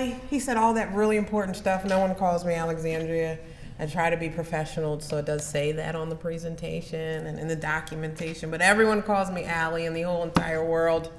Allie, he said all that really important stuff. No one calls me Alexandrea. I try to be professional, so it does say that on the presentation and in the documentation, but everyone calls me Allie in the whole entire world.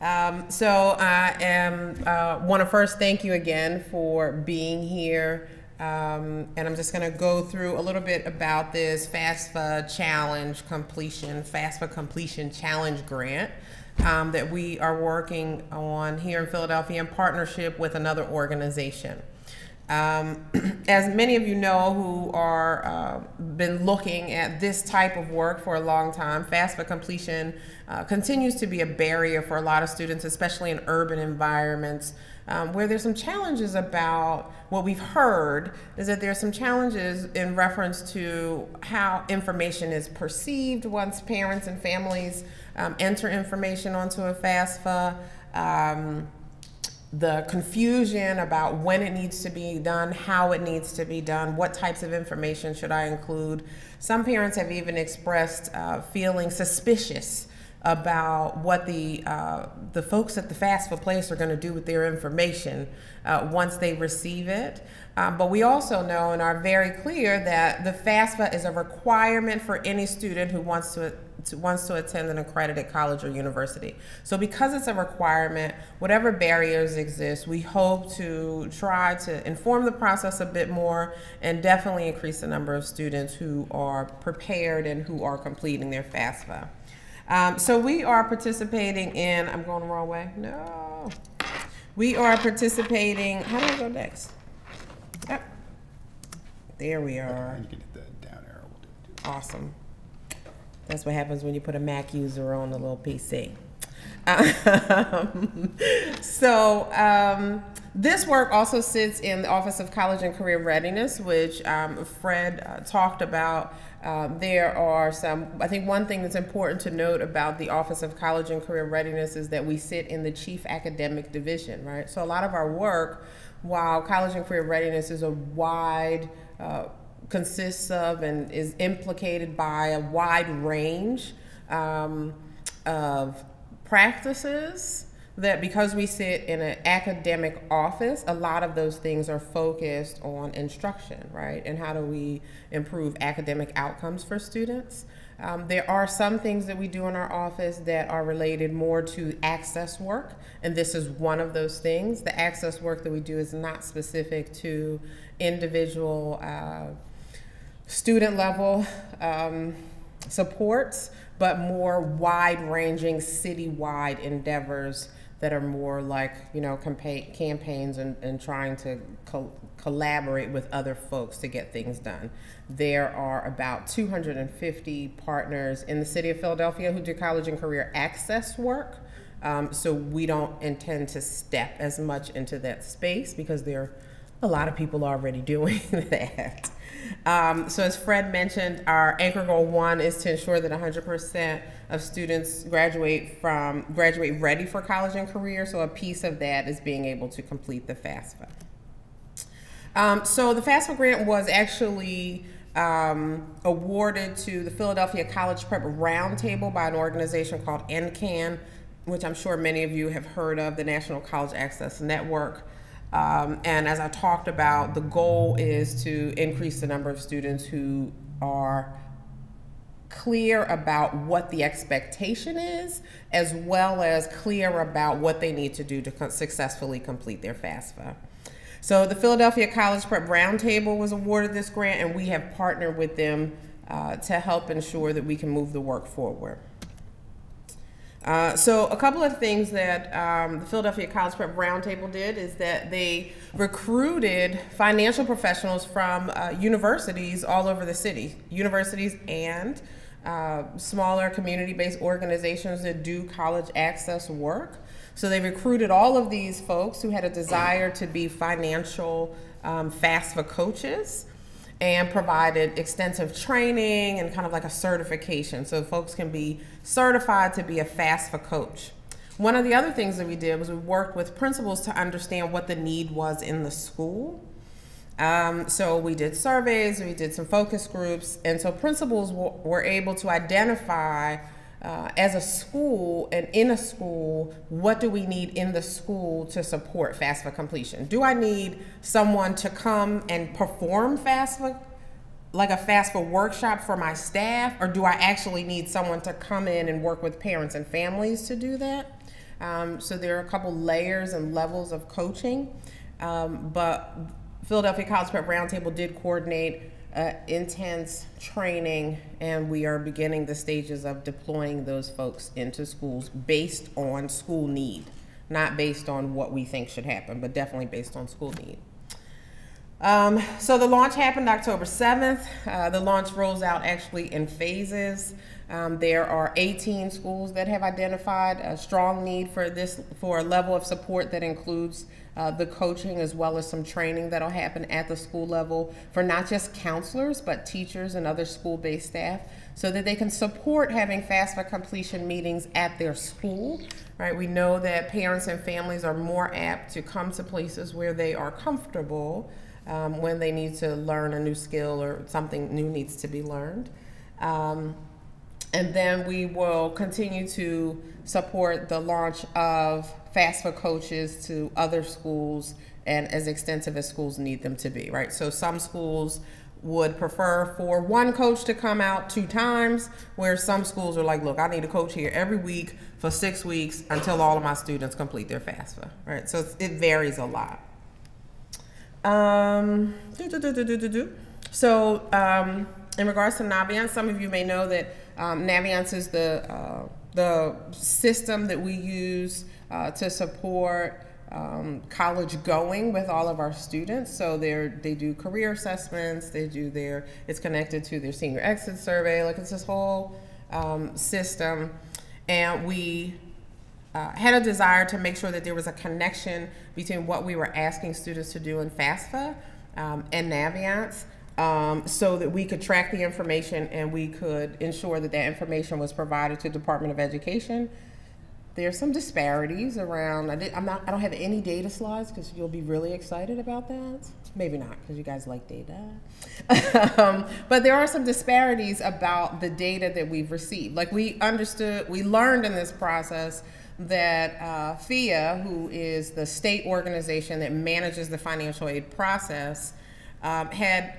Um, so I am uh, want to first thank you again for being here. Um, and I'm just going to go through a little bit about this FAFSA challenge completion, FAFSA completion challenge grant um, that we are working on here in Philadelphia in partnership with another organization. Um, as many of you know who are uh, been looking at this type of work for a long time, FAFSA completion uh, continues to be a barrier for a lot of students, especially in urban environments, um, where there's some challenges about what we've heard is that there's some challenges in reference to how information is perceived once parents and families um, enter information onto a FAFSA. Um, the confusion about when it needs to be done, how it needs to be done, what types of information should I include. Some parents have even expressed uh, feeling suspicious about what the uh, the folks at the FAFSA place are going to do with their information uh, once they receive it. Um, but we also know and are very clear that the FAFSA is a requirement for any student who wants to to, wants to attend an accredited college or university. So because it's a requirement, whatever barriers exist, we hope to try to inform the process a bit more and definitely increase the number of students who are prepared and who are completing their FAFSA. Um, so we are participating in, I'm going the wrong way, no. We are participating, how do I go next? Yep. There we are. You can hit the down arrow. We'll do it too. Awesome. That's what happens when you put a Mac user on a little PC. Um, so um, this work also sits in the Office of College and Career Readiness, which um, Fred uh, talked about. Um, there are some, I think one thing that's important to note about the Office of College and Career Readiness is that we sit in the Chief Academic Division, right? So a lot of our work, while College and Career Readiness is a wide uh, consists of and is implicated by a wide range um, of practices that because we sit in an academic office, a lot of those things are focused on instruction, right? And how do we improve academic outcomes for students? Um, there are some things that we do in our office that are related more to access work, and this is one of those things. The access work that we do is not specific to individual uh, student level um, supports, but more wide ranging citywide endeavors that are more like, you know, campaigns and, and trying to co collaborate with other folks to get things done. There are about 250 partners in the city of Philadelphia who do college and career access work. Um, so we don't intend to step as much into that space because there are a lot of people already doing that. Um, so as Fred mentioned, our anchor goal one is to ensure that 100% of students graduate from graduate ready for college and career. So a piece of that is being able to complete the FAFSA. Um, so the FAFSA grant was actually um, awarded to the Philadelphia College Prep Roundtable by an organization called NCAN, which I'm sure many of you have heard of, the National College Access Network. Um, and as I talked about, the goal is to increase the number of students who are clear about what the expectation is, as well as clear about what they need to do to successfully complete their FAFSA. So the Philadelphia College Prep Roundtable was awarded this grant, and we have partnered with them uh, to help ensure that we can move the work forward. Uh, so a couple of things that um, the Philadelphia College Prep Roundtable did is that they recruited financial professionals from uh, universities all over the city, universities and uh, smaller community-based organizations that do college access work. So they recruited all of these folks who had a desire to be financial um, FAFSA coaches and provided extensive training and kind of like a certification so folks can be certified to be a FAFSA coach. One of the other things that we did was we worked with principals to understand what the need was in the school. Um, so we did surveys, we did some focus groups, and so principals were able to identify uh, as a school and in a school, what do we need in the school to support FAFSA completion? Do I need someone to come and perform FAFSA, like a FAFSA workshop for my staff, or do I actually need someone to come in and work with parents and families to do that? Um, so there are a couple layers and levels of coaching, um, but Philadelphia College Prep Roundtable did coordinate uh, intense training, and we are beginning the stages of deploying those folks into schools based on school need, not based on what we think should happen, but definitely based on school need. Um, so the launch happened October 7th. Uh, the launch rolls out actually in phases. Um, there are 18 schools that have identified a strong need for this, for a level of support that includes uh, the coaching as well as some training that'll happen at the school level for not just counselors but teachers and other school-based staff so that they can support having FAFSA completion meetings at their school. Right, we know that parents and families are more apt to come to places where they are comfortable um, when they need to learn a new skill or something new needs to be learned. Um, and then we will continue to support the launch of FAFSA coaches to other schools and as extensive as schools need them to be, right? So some schools would prefer for one coach to come out two times, where some schools are like, look, I need a coach here every week for six weeks until all of my students complete their FAFSA, right? So it varies a lot. Um, so um, in regards to Naviance, some of you may know that um, Naviance is the, uh, the system that we use uh, to support um, college going with all of our students. So they they do career assessments, they do their, it's connected to their senior exit survey, like it's this whole um, system. And we uh, had a desire to make sure that there was a connection between what we were asking students to do in FAFSA um, and Naviance um, so that we could track the information and we could ensure that that information was provided to Department of Education there's some disparities around. I did, I'm not. I don't have any data slides because you'll be really excited about that. Maybe not because you guys like data. um, but there are some disparities about the data that we've received. Like we understood, we learned in this process that uh, PHEAA, who is the state organization that manages the financial aid process, um, had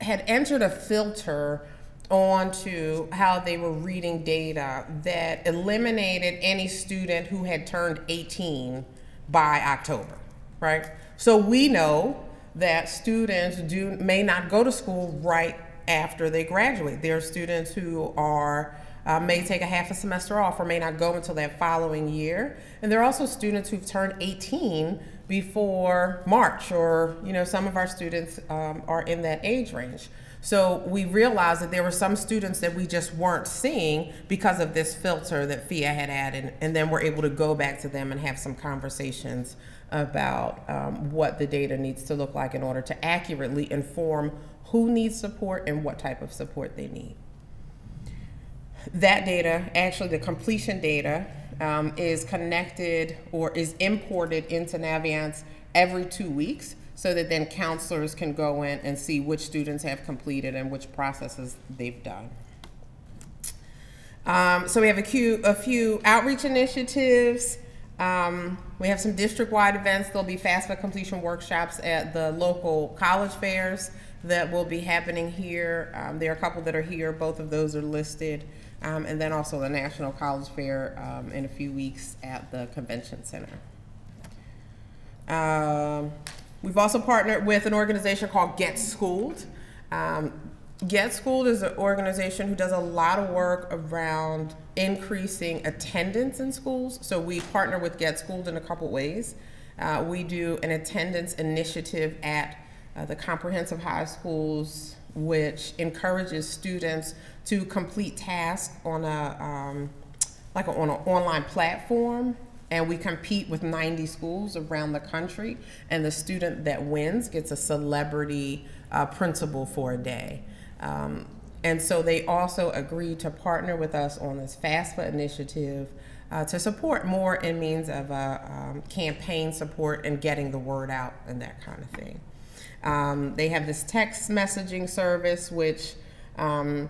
had entered a filter onto how they were reading data that eliminated any student who had turned 18 by October, right? So we know that students do may not go to school right after they graduate. There are students who are uh, may take a half a semester off or may not go until that following year. And there are also students who've turned 18 before March, or you know, some of our students um, are in that age range. So we realized that there were some students that we just weren't seeing because of this filter that PHEAA had added, and then we're able to go back to them and have some conversations about um, what the data needs to look like in order to accurately inform who needs support and what type of support they need. That data, actually the completion data, um, is connected or is imported into Naviance every two weeks so that then counselors can go in and see which students have completed and which processes they've done. Um, so we have a few, a few outreach initiatives. Um, we have some district-wide events. There'll be FAFSA completion workshops at the local college fairs that will be happening here. Um, there are a couple that are here. Both of those are listed. Um, and then also the National College Fair um, in a few weeks at the Convention Center. Um, We've also partnered with an organization called Get Schooled. Um, Get Schooled is an organization who does a lot of work around increasing attendance in schools. So we partner with Get Schooled in a couple ways. Uh, we do an attendance initiative at uh, the comprehensive high schools, which encourages students to complete tasks on a um, like a, on an online platform and we compete with 90 schools around the country and the student that wins gets a celebrity uh, principal for a day um, and so they also agreed to partner with us on this FAFSA initiative uh, to support more in means of uh, um, campaign support and getting the word out and that kind of thing. Um, they have this text messaging service which um,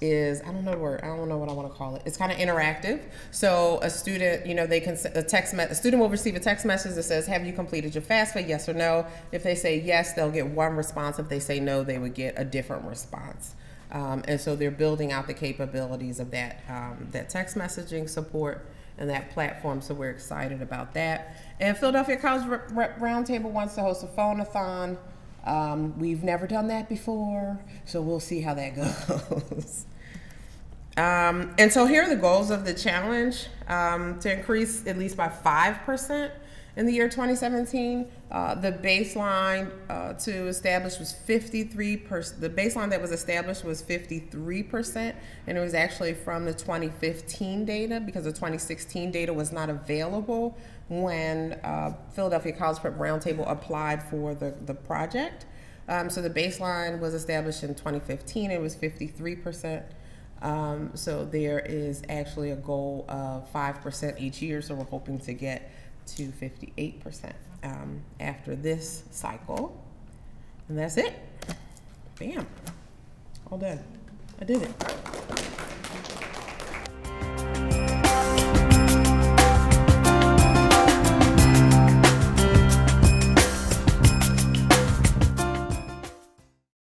is I don't know the word I don't know what I want to call it. It's kind of interactive. So a student, you know, they can a text a student will receive a text message that says, "Have you completed your FAFSA? Yes or no." If they say yes, they'll get one response. If they say no, they would get a different response. Um, and so they're building out the capabilities of that um, that text messaging support and that platform. So we're excited about that. And Philadelphia College Prep Roundtable wants to host a phone-a-thon. Um, we've never done that before, so we'll see how that goes. Um, and so here are the goals of the challenge um, to increase at least by 5% in the year 2017. Uh, the baseline uh, to establish was 53%. The baseline that was established was 53%, and it was actually from the 2015 data because the 2016 data was not available when uh, Philadelphia College Prep Roundtable applied for the, the project. Um, so the baseline was established in 2015, it was 53%. Um, so there is actually a goal of 5% each year, so we're hoping to get to 58% um, after this cycle. And that's it. Bam. All done. I did it.